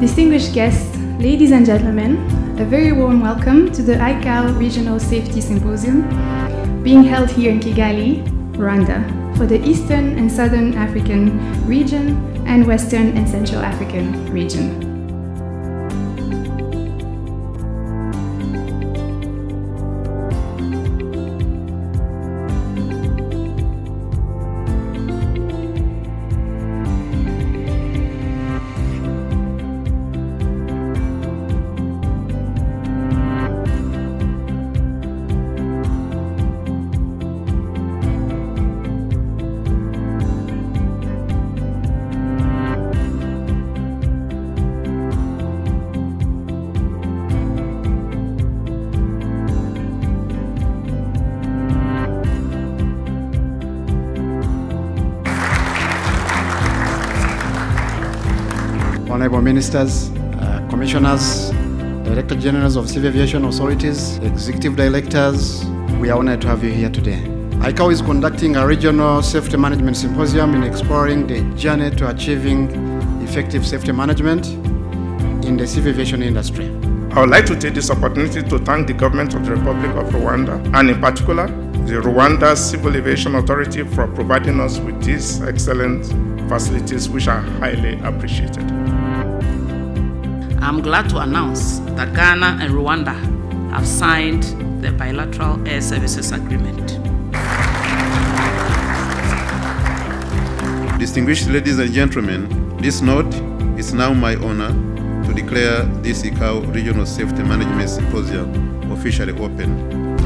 Distinguished guests, ladies and gentlemen, a very warm welcome to the ICAO Regional Safety Symposium being held here in Kigali, Rwanda, for the Eastern and Southern African region and Western and Central African region. Honorable ministers, uh, commissioners, director generals of civil aviation authorities, executive directors, we are honored to have you here today. ICAO is conducting a regional safety management symposium in exploring the journey to achieving effective safety management in the civil aviation industry. I would like to take this opportunity to thank the government of the Republic of Rwanda and in particular the Rwanda Civil Aviation Authority for providing us with these excellent facilities which are highly appreciated. I'm glad to announce that Ghana and Rwanda have signed the bilateral air services agreement. Distinguished ladies and gentlemen, this note is now my honor to declare this ICAO Regional Safety Management Symposium officially open.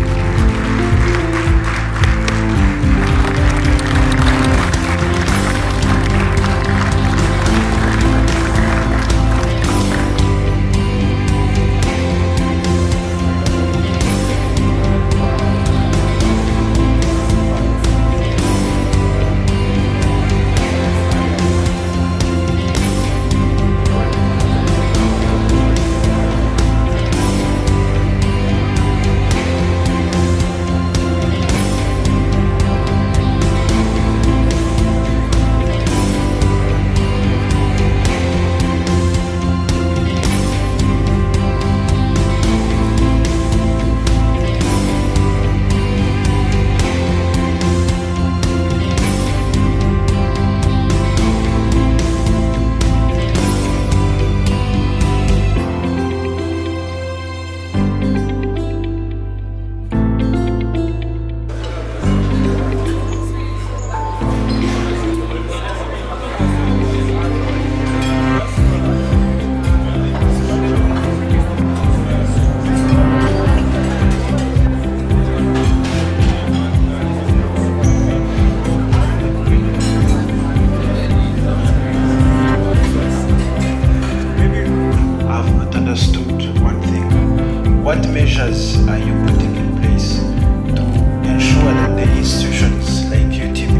What measures are you putting in place to ensure that the institutions like UTP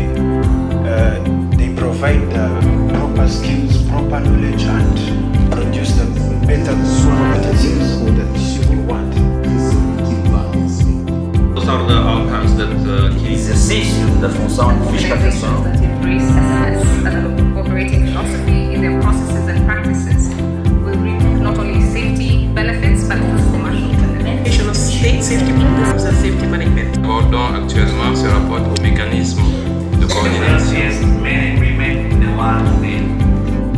uh, they provide the proper skills, proper knowledge, and produce the better competencies that you want? Those are the outcomes that uh, key exercício da função de fiscalização Safety Programmes and Safety Management. abordons actuellement se rapporte au mécanisme de coordination.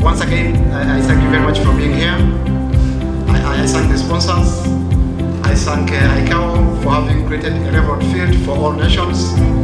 Once again, I, I thank you very much for being here. I, I thank the sponsors. I thank uh, ICAO for having created a level field for all nations.